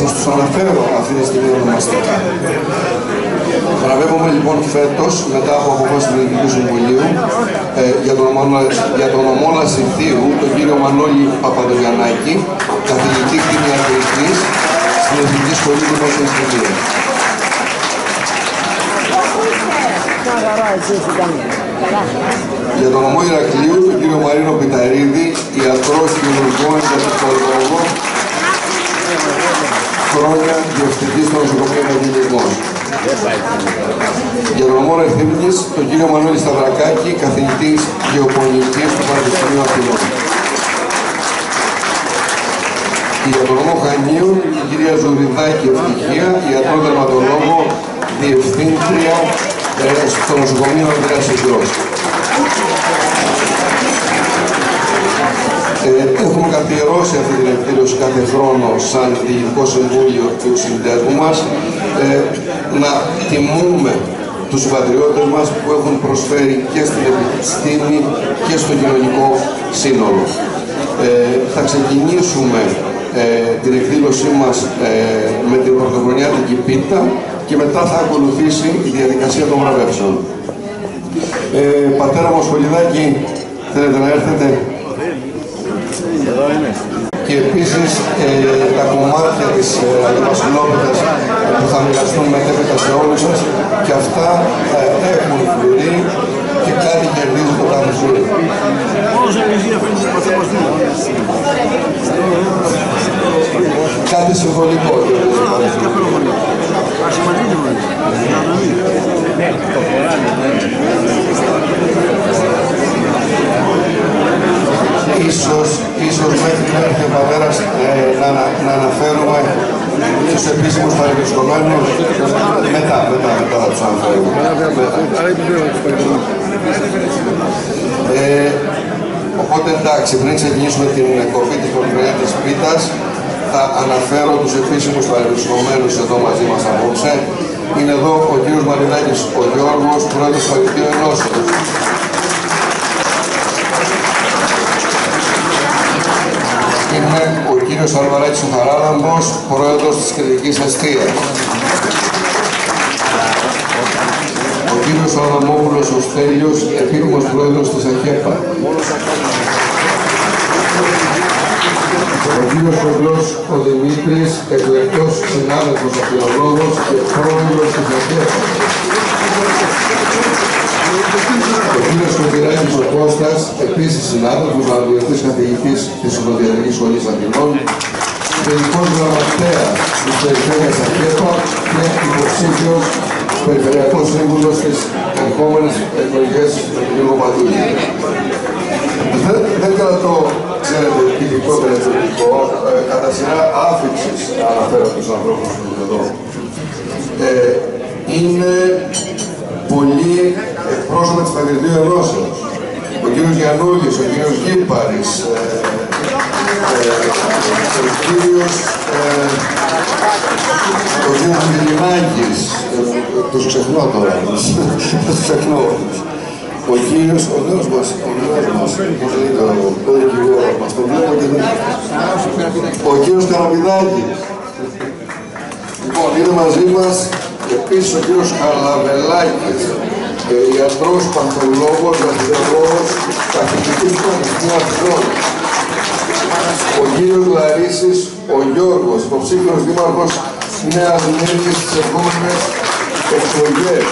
σας τους αναφέρω αυτή τη στιγμή ονομαστικά. Βραβεύομαι λοιπόν φέτος, μετά από αποφάση του Ελληνικού Συμβουλίου, ε, για, τον ομόλα, για τον ομόλαση θείου, τον κύριο Μανώλη Παπαδογιαννάκη, καθηγητή κτηνιατρικής στην Εθνική Σχολή Δημόσιας Υγείας. Για τον ομό Ηρακλείου, τον κύριο Μαρίνο Πιταρίδη, ιατρός χειρουργός διατροφολόγο, χρόνια διευθυντής στο νοσοκομείο Ευαγγελισμός. Για τον ομό Ρεθύμνης, τον κύριο Μανώλη Σταυρακάκη, καθηγητής γεωπονικής του Πανεπιστημίου Αθηνών. Και για τον ομό Χανίου, η κυρία Ζουριδάκη Ευτυχία, ιατρό τερματολόγο, διευθύντρια ε, στο νοσοκομείο Ανδρέας Ιγκρός. Ε, έχουμε καθιερώσει αυτή την εκδήλωση κάθε χρόνο σαν Διοικητικό Συμβούλιο του Συνδέσμου μας ε, να τιμούμε τους πατριώτες μας που έχουν προσφέρει και στην επιστήμη και στο κοινωνικό σύνολο. Ε, θα ξεκινήσουμε ε, την εκδήλωσή μας ε, με την πρωτοχρονιάτικη πίτα και μετά θα ακολουθήσει η διαδικασία των βραβεύσεων. Ε, πατέρα μου Σχολιδάκη, θέλετε να έρθετε; Και επίσης ε, τα κομμάτια της ε, Βασιλόπιτας που θα μοιραστούν μετέπειτα σε όλους σας και αυτά ε, έχουν φλουρί και κάτι κερδίζει το κάθε φλουρί. Κάτι συμβολικό. Ίσως, ίσως μέχρι να έρθει ο πατέρας ε, να, να αναφέρουμε τους επίσημους παρεμπισκομένους μετά, μετά, μετά θα τους αναφέρουμε. Ε, οπότε εντάξει, πριν ξεκινήσουμε την κοπή της της πίτας, θα αναφέρω τους επίσημους παρεμπισκομένους εδώ μαζί μας απόψε. Είναι εδώ ο κύριος Μαρινάκης, ο Γιώργος, πρόεδρος του Παλαιτίου Ενώσεως. Είναι ο κύριος Αλβαράκης ο Χαράλαμπος, πρόεδρος της Κρητικής Αστείας. Ο κύριος Αδαμόπουλος ο Στέλιος, επίκομος πρόεδρος της ΑΧΕΠΑ. Ο κύριος Κοντρός ο Δημήτρης, εκλεκτός συνάδελφος αρχαιολόγος και πρόεδρος της ΑΧΕΠΑ. Ο κύριος Κοντηράκης ο Κώστας, επίσης συνάδελφος, αναπληρωτής καθηγητής της Οδοντιατρικής Σχολής Αθηνών, Γενικός Γραμματέας της Περιφέρειας ΑΧΕΠΑ και υποψήφιος Περιφερειακός Σύμβουλος στις ερχόμενες εκλογές του κ. Παπαδούλη. Δεν, δεν κρατώ, ξέρετε, τυπικό περιοδικό, ε, κατά σειρά άφηξης να αναφέρω τους ανθρώπους που είναι εδώ. Ε, είναι πολλοί εκπρόσωποι της Παγκριτίου Ενώσεως. Ο κ. Γιαννούλης, ο κ. Γήπαρης, ε, ε, ο κύριος ε, ο κύριος Μιλινάκης, ε, τους ξεχνώ τώρα, τους ξεχνώ. Ο κύριος, ο νέος μας, ο νέος μας, πώς λέγεται ο δικηγόρος μας, τον βλέπω και δεν... Ο κύριος Καραπηδάκης. Λοιπόν, είναι μαζί μας επίσης ο κύριος Χαρλαβελάκης, ιατρός, παθολόγος, δαχτυλολόγος, καθηγητής του Πανεπιστημίου Αθηνών. Ο κύριος Λαρίσης, ο Γιώργος, υποψήφιος δήμαρχος Νέας Μύρνης στις επόμενες εκλογές.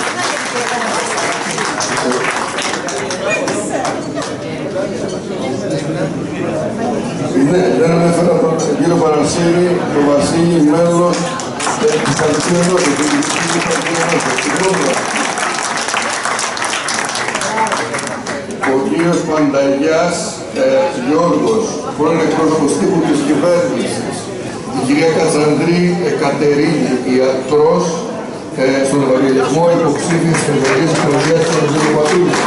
Ναι, δεν ανέφερα τον κύριο Παρασύρη, τον Βασίλη, μέλος της Παλαιστίνης Ενώσης, του Δυτικής Ο κύριος Πανταγιάς ε, Γιώργος, πρώην εκπρόσωπος τύπου της κυβέρνησης. Η κυρία Κατσανδρή Εκατερίνη, ιατρός ε, στον Ευαγγελισμό, υποψήφιας της Περιφερειακής Εκλογίας του Ρωσίου Πατούλου.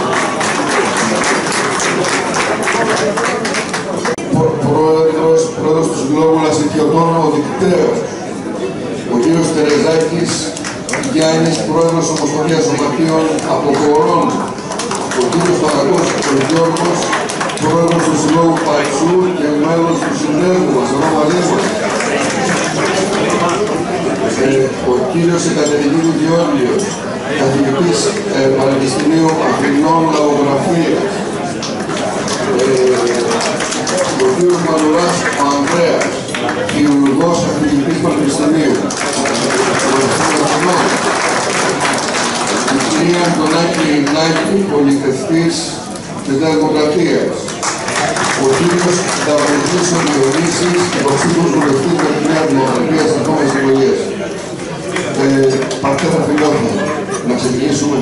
Πρόεδρος, πρόεδρος του Συλλόγου Λασικιωτών, ο δικταίος. Ο κύριος Τερεζάκης Γιάννης, πρόεδρος Ομοσπονδίας Σωματείων Αποχωρών. Ο κύριος Παγακός ο Γιώργος, πρόεδρος του Συλλόγου Παϊσού και μέλος του συνέδρου μας, εδώ μαζί μας. κύριος Εκατερινίδη Διόντιος, καθηγητής ε, Πανεπιστημίου Αθηνών Λαογραφίας. Ε, ο κύριος Μανουράς ο Ανδρέας, χειρουργός καθηγητής Πανεπιστημίου. Η κυρία Αντωνάκη Νάκη, πολυθευτής της Νέας Δημοκρατίας. Ο κύριος Σταυρωτής ο Διονύσης, υποψήφιος βουλευτής με τη Νέα Δημοκρατία στις επόμενες εκλογές. Ε, Παρτέρα Φιλόφωνο, να ξεκινήσουμε.